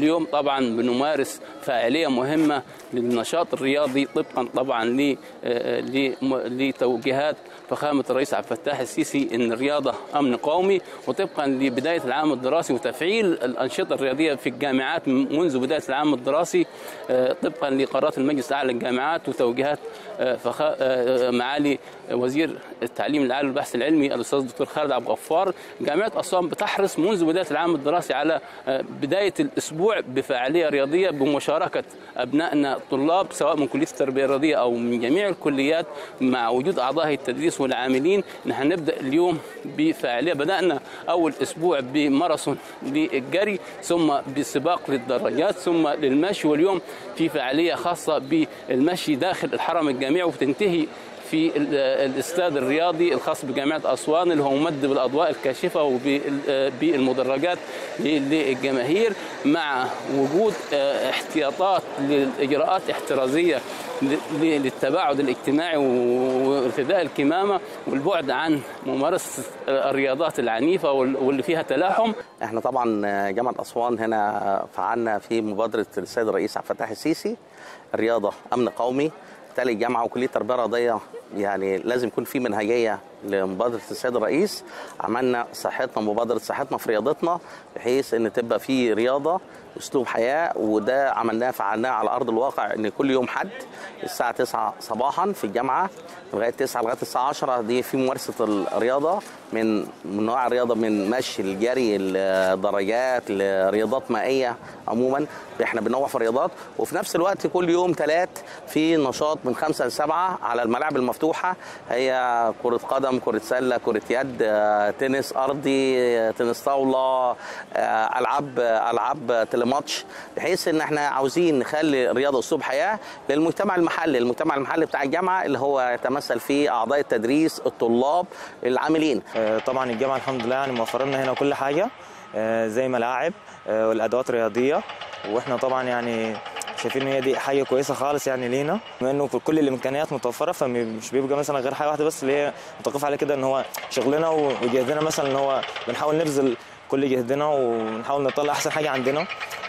اليوم طبعا بنمارس فاعلية مهمة للنشاط الرياضي طبقا طبعا آه، لتوجيهات فخامة الرئيس عبد الفتاح السيسي إن الرياضة أمن قومي وطبقا لبداية العام الدراسي وتفعيل الأنشطة الرياضية في الجامعات منذ بداية العام الدراسي آه، طبقا لقرارات المجلس الأعلى للجامعات وتوجيهات آه، معالي وزير التعليم العالي والبحث العلمي الأستاذ الدكتور خالد عبد الغفار. جامعة أسوان بتحرص منذ بداية العام الدراسي على بداية الأسبوع بفعاليه رياضية بمشاركة أبنائنا الطلاب سواء من كلية التربية الرياضية أو من جميع الكليات مع وجود أعضاء هيئة التدريس والعاملين. نحن نبدأ اليوم بفعاليه بدأنا أول أسبوع بماراثون للجري ثم بسباق للدراجات ثم للمشي. واليوم في فعاليه خاصة بالمشي داخل الحرم الجامعي وتنتهي في ال- الاستاد الرياضي الخاص بجامعة أسوان اللي هو ممد بالأضواء الكاشفة وبالمدرجات للجماهير مع وجود آه، احتياطات لاجراءات احترازية للتباعد الاجتماعي وارتداء الكمامة والبعد عن ممارسه الرياضات العنيفة وال- واللي فيها تلاحم. إحنا طبعا جامعة أسوان هنا فعلنا في مبادرة السيد الرئيس عبد الفتاح السيسي الرياضه أمن قومي بالتالي الجامعة وكلية التربيه الرياضيه يعني لازم يكون في منهجية لمبادرة السيد الرئيس. عملنا صحتنا مبادرة صحتنا في رياضتنا بحيث إن تبقى في رياضة أسلوب حياة وده عملناه فعلناه على أرض الواقع إن كل يوم حد الساعة 9 صباحا في الجامعة لغاية 9 لغاية الساعة 10 دي في ممارسة الرياضة من نوع الرياضة من مشي الجري الدراجات لرياضات مائية عموما. إحنا بننوع في الرياضات وفي نفس الوقت كل يوم ثلاث في نشاط من خمسة لسبعة على الملاعب المفتوحة هي كرة قدم كرة سلة كرة يد آه، تنس أرضي آه، تنس طاولة آه، ألعاب ألعاب تليماتش بحيث إن إحنا عاوزين نخلي الرياضة أسلوب حياة للمجتمع المحلي المجتمع المحلي بتاع الجامعة اللي هو يتمثل فيه أعضاء التدريس الطلاب العاملين. طبعا الجامعة الحمد لله يعني موفر لنا هنا كل حاجة آه، زي ملاعب والأدوات الرياضية وإحنا طبعا يعني شايفين إن هي دي حاجة كويسة خالص يعني لينا بما إنه كل الإمكانيات متوفرة فمش بيبقى مثلا غير حاجة واحدة بس اللي هي متوقف على كده إن هو شغلنا وجهدنا مثلا إن هو بنحاول نبذل كل جهدنا ونحاول نطلع أحسن حاجة عندنا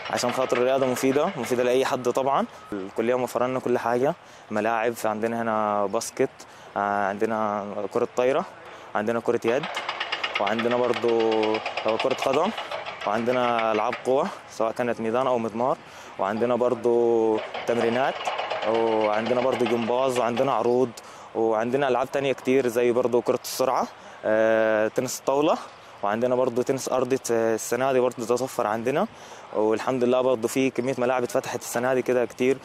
عشان خاطر الرياضة مفيدة مفيدة لأي حد طبعا. الكلية موفرة لنا كل حاجة ملاعب فعندنا هنا باسكت آه، عندنا كرة طايرة عندنا كرة يد وعندنا برضو كرة قدم. وعندنا ألعاب قوة سواء كانت ميدان أو مضمار. وعندنا برضو تمرينات وعندنا برضو جمباز وعندنا عروض وعندنا ألعاب تانية كتير زي برضو كرة السرعة آه، تنس الطاولة وعندنا برضو تنس أرضي السنة دي برضو تتوفر عندنا. والحمد لله برضو في كمية ملاعب اتفتحت السنة دي كده كتير.